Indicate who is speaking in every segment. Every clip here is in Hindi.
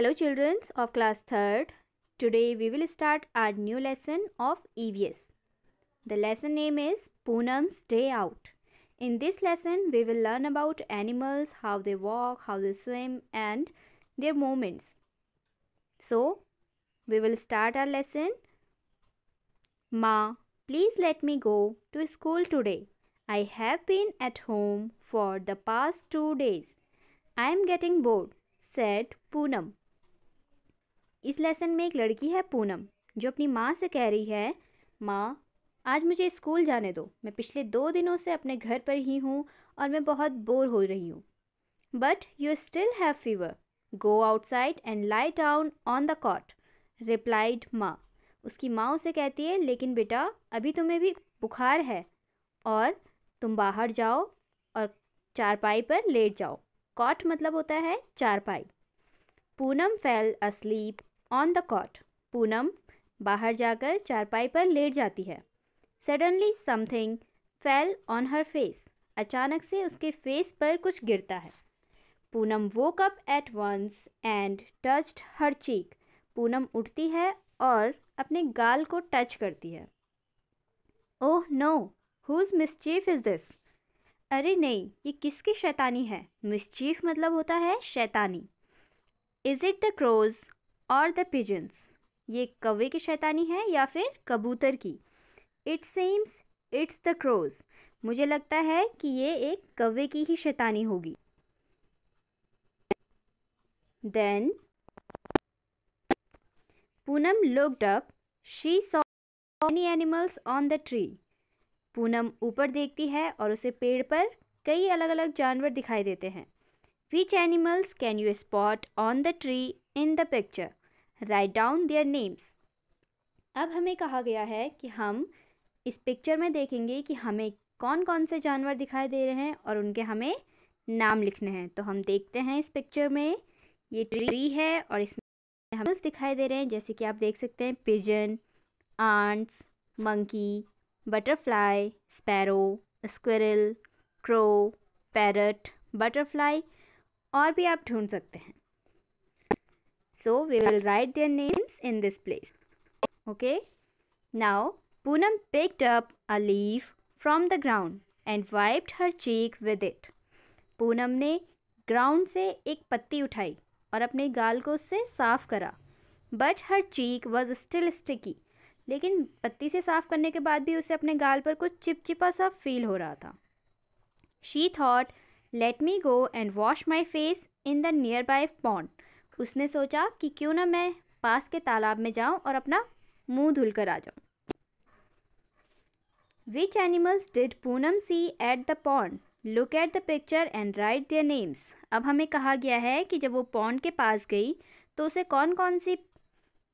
Speaker 1: Hello children of class 3rd. Today we will start our new lesson of EVS. The lesson name is Poonam's Day Out. In this lesson we will learn about animals, how they walk, how they swim and their movements. So we will start our lesson. Ma, please let me go to school today. I have been at home for the past two days. I am getting bored, said Poonam. इस लेसन में एक लड़की है पूनम, जो अपनी माँ से कह रही है, माँ, आज मुझे स्कूल जाने दो। मैं पिछले दो दिनों से अपने घर पर ही हूँ और मैं बहुत बोर हो रही हूँ। But you still have fever go outside and lie down on the cot replied माँ। उसकी माँ उसे कहती है, लेकिन बेटा, अभी तुम्हें भी बुखार है और तुम बाहर जाओ और चारपाई पर लेट जाओ। कॉट मतलब होता है चारपाई. Poonam fell asleep on the cot Poonam बाहर जाकर चारपाई पर लेट जाती है। Suddenly something fell on her face अचानक से उसके फेस पर कुछ गिरता है। Poonam woke up at once and touched her cheek Poonam उठती है और अपने गाल को टच करती है। ओह no whose mischief is this अरे नहीं, ये किसकी शैतानी है? मिसचीफ मतलब होता है शैतानी। इज़ इट द क्रोज़ और द पिजन्स। ये कौवे की शैतानी है या फिर कबूतर की? It seems it's the crows मुझे लगता है कि ये एक कौवे की ही शैतानी होगी। Then Poonam looked up she saw many animals on the tree Poonam ऊपर देखती है और उसे पेड़ पर कई अलग अलग जानवर दिखाई देते हैं। Which animals can you spot on the tree in the picture write down their names अब हमें कहा गया है कि हम इस पिक्चर में देखेंगे कि हमें कौन कौन से जानवर दिखाई दे रहे हैं और उनके हमें नाम लिखने हैं। तो हम देखते हैं इस पिक्चर में, ये ट्री है और इसमें हमें दिखाई दे रहे हैं। जैसे कि आप देख सकते हैं pigeon ants monkey butterfly sparrow squirrel crow parrot butterfly और भी आप ढूंढ सकते हैं। So, we will write their names in this place. Okay. Now, Poonam picked up a leaf from the ground and wiped her cheek with it. Poonam ने ग्राउंड से एक पत्ती उठाई और अपने गाल को उससे साफ़ करा but her cheek was still sticky लेकिन पत्ती से साफ़ करने के बाद भी उसे अपने गाल पर कुछ चिपचिपा सा फील हो रहा था she thought let me go and wash my face in the nearby pond उसने सोचा कि क्यों ना मैं पास के तालाब में जाऊँ और अपना मुँह धुल कर आ जाऊँ। Which animals did Poonam see at the pond look at the picture and write their names अब हमें कहा गया है कि जब वो पॉन्ड के पास गई तो उसे कौन कौन सी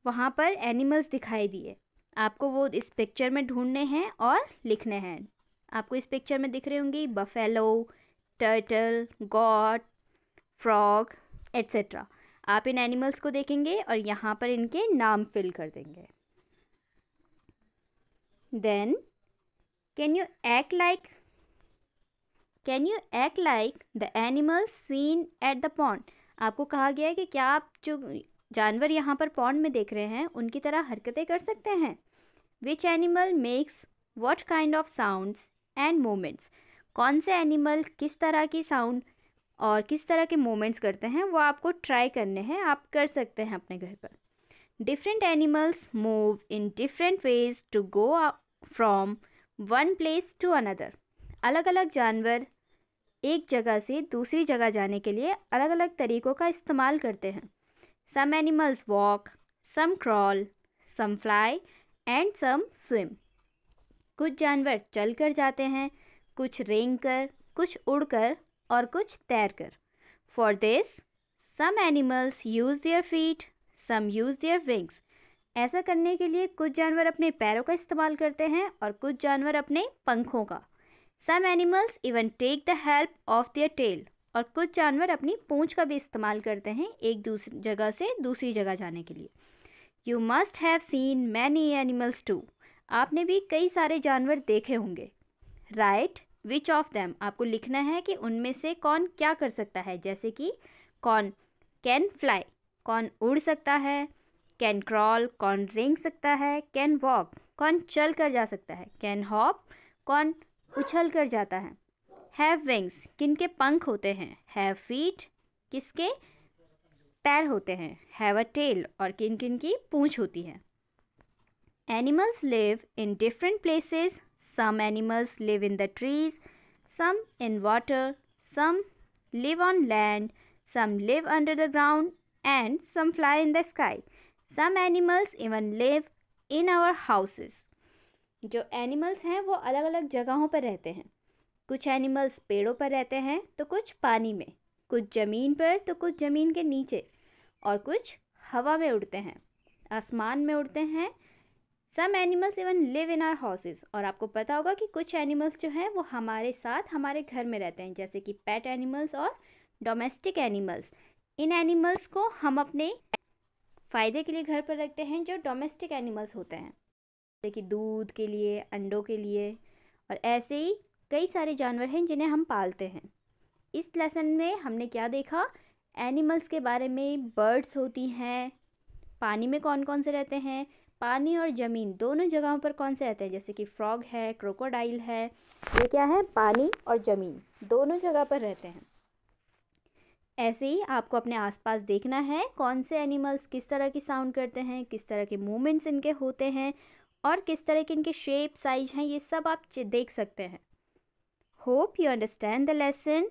Speaker 1: वहाँ पर एनिमल्स दिखाई दिए? आपको वो इस पिक्चर में ढूँढने हैं और लिखने हैं। आपको इस पिक्चर में दिख रहे होंगी buffalo turtle goat frog etcetera आप इन एनिमल्स को देखेंगे और यहाँ पर इनके नाम फिल कर देंगे। Then can you act like can you act like the animals seen at the pond आपको कहा गया है कि क्या आप जो जानवर यहाँ पर पॉन्ड में देख रहे हैं, उनकी तरह हरकतें कर सकते हैं? Which animal makes what kind of sounds and moments कौन से एनिमल किस तरह की साउंड और किस तरह के मोमेंट्स करते हैं, वो आपको ट्राई करने हैं, आप कर सकते हैं अपने घर पर। Different animals move in different ways to go from one place to another अलग अलग जानवर एक जगह से दूसरी जगह जाने के लिए अलग अलग तरीक़ों का इस्तेमाल करते हैं। Some animals walk some crawl some fly and some swim कुछ जानवर चल कर जाते हैं, कुछ रेंग कर कुछ उड़कर और कुछ तैर कर। For this some animals use their feet some use their wings ऐसा करने के लिए कुछ जानवर अपने पैरों का इस्तेमाल करते हैं और कुछ जानवर अपने पंखों का। Some animals even take the help of their tail और कुछ जानवर अपनी पूंछ का भी इस्तेमाल करते हैं एक दूसरी जगह से दूसरी जगह जाने के लिए। You must have seen many animals too आपने भी कई सारे जानवर देखे होंगे। राइट? विच ऑफ़ दैम आपको लिखना है कि उनमें से कौन क्या कर सकता है? जैसे कि कौन कैन फ्लाई कौन उड़ सकता है कैन क्रॉल कौन रेंग सकता है कैन वॉक कौन चल कर जा सकता है कैन हॉप कौन उछल कर जाता है। हैव विंग्स किन के पंख होते हैं? हैव फीट किसके पैर होते हैं? हैव अ टेल और किन किन की पूँछ होती है। Animals live in different places some animals live in the trees some in water some live on land some live under the ground and some fly in the sky some animals even live in our houses जो एनिमल्स हैं, वो अलग अलग जगहों पर रहते हैं। कुछ एनिमल्स पेड़ों पर रहते हैं तो कुछ पानी में, कुछ ज़मीन पर तो कुछ ज़मीन के नीचे, और कुछ हवा में उड़ते हैं। आसमान में उड़ते हैं some animals even live in our houses और आपको पता होगा कि कुछ एनिमल्स जो हैं, वो हमारे साथ हमारे घर में रहते हैं, जैसे कि पेट एनिमल्स और डोमेस्टिक एनिमल्स इन एनिमल्स को हम अपने फ़ायदे के लिए घर पर रखते हैं, जो डोमेस्टिक एनिमल्स होते हैं। जैसे कि दूध के लिए, अंडों के लिए, और ऐसे ही कई सारे जानवर हैं जिन्हें हम पालते हैं। इस लेसन में हमने क्या देखा? एनिमल्स के बारे में बर्ड्स होती हैं, पानी में कौन कौन से रहते हैं पानी और ज़मीन दोनों जगहों पर कौन से रहते हैं? जैसे कि फ्रॉग है, क्रोकोडाइल है, ये क्या है? पानी और ज़मीन दोनों जगह पर रहते हैं। ऐसे ही आपको अपने आसपास देखना है कौन से एनिमल्स किस तरह की साउंड करते हैं, किस तरह के मूवमेंट्स इनके होते हैं और किस तरह के इनके शेप, साइज़ हैं, ये सब आप देख सकते हैं। Hope you understand the lesson.